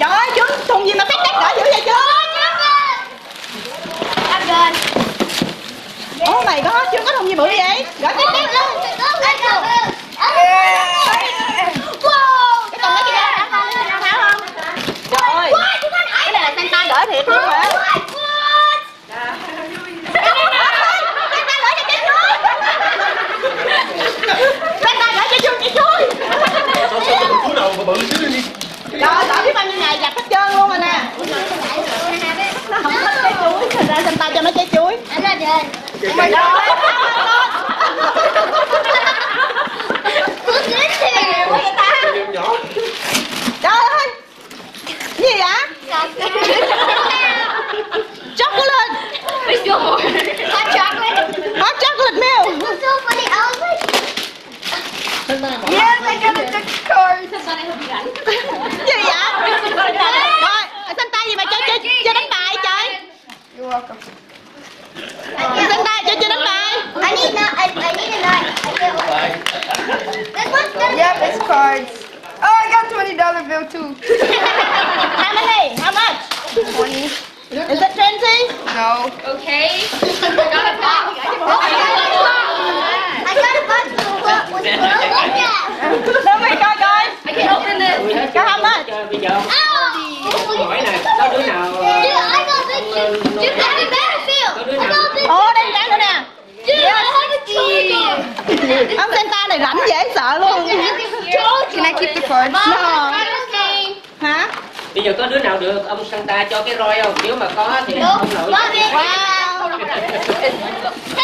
Trời chứ thùng gì mà tách tách đỡ dữ vậy chứ Ăn rồi Ủa mày có chưa có thùng gì bự vậy? Gỡ tiếp tách anh Oh my god. Who's this here? What is that? nhỏ Trời ơi. Gì vậy? Chocolate. Hot chocolate. Hot chocolate milk. So funny? I was like, Yes, I got a ticket card. Gì vậy? Rồi, sân tay gì mà chơi chơi chơi đánh bài chơi. You're welcome. Isang tayo, dyan ang pie. I need not, I, I need a knife. This what's gonna Yep, it's cards. Oh, I got $20 bill too. how much? How much? 20. Is it 20? No. Okay. I got a box. Oh, I got a box. I got a box for what was Look my God, guys. I can't open this. Got how much? Ow! Oh, wait, no. No, no, no. Dude, I got big. Dude, I got Ông Santa này rảnh dễ sợ luôn. Can I keep the cards? No. game. Hả? bây giờ có đứa nào được ông Santa cho cái roi không nếu mà có thì không nổi. Wow.